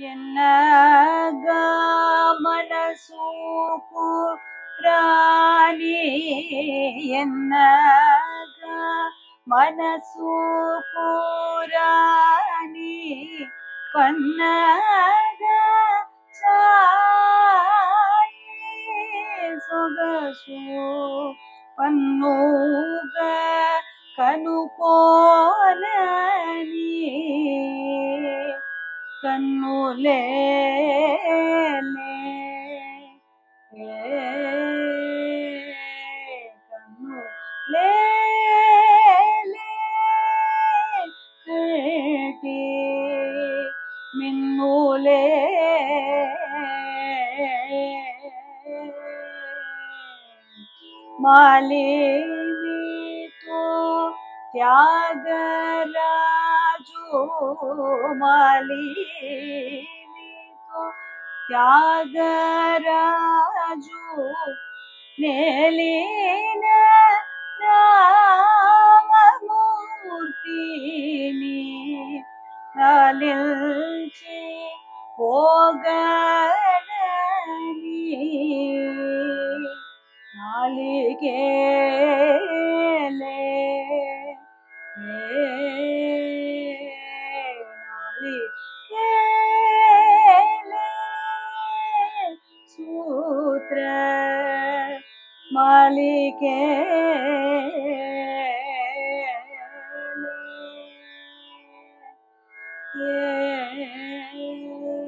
ಎನ್ನ ಮನಸೂಕು ಪ್ರಾಣಿ ಎನ್ನ ಮನಸು ಪೂರಾಣಿ ಪನ್ನಗ ಸೊಗಸು ಪನ್ನೂಗ ಕನುಕೋ കണ്ണുലേ കണ്ണുലേ കേട്ടി മിന്നൂലേ. जो माली तो त्याग राजू मेलीन राम मूर्तिनी नलिल्ची ಹೋಗಲಿ ले सूत्र मालिक Yeah.